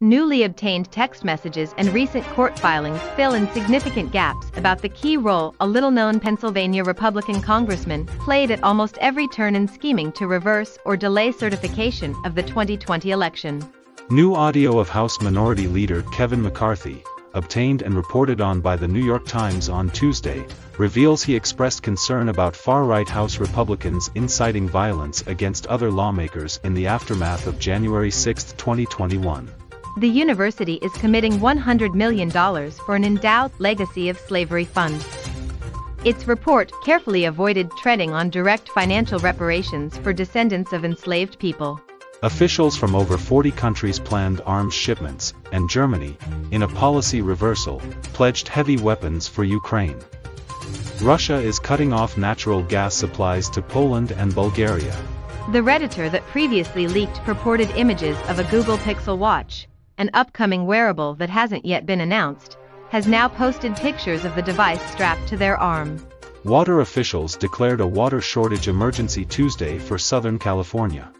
Newly obtained text messages and recent court filings fill in significant gaps about the key role a little-known Pennsylvania Republican congressman played at almost every turn in scheming to reverse or delay certification of the 2020 election. New audio of House Minority Leader Kevin McCarthy, obtained and reported on by the New York Times on Tuesday, reveals he expressed concern about far-right House Republicans inciting violence against other lawmakers in the aftermath of January 6, 2021 the university is committing $100 million for an endowed legacy of slavery fund. Its report carefully avoided treading on direct financial reparations for descendants of enslaved people. Officials from over 40 countries planned arms shipments, and Germany, in a policy reversal, pledged heavy weapons for Ukraine. Russia is cutting off natural gas supplies to Poland and Bulgaria. The Redditor that previously leaked purported images of a Google Pixel watch, an upcoming wearable that hasn't yet been announced, has now posted pictures of the device strapped to their arm. Water officials declared a water shortage emergency Tuesday for Southern California.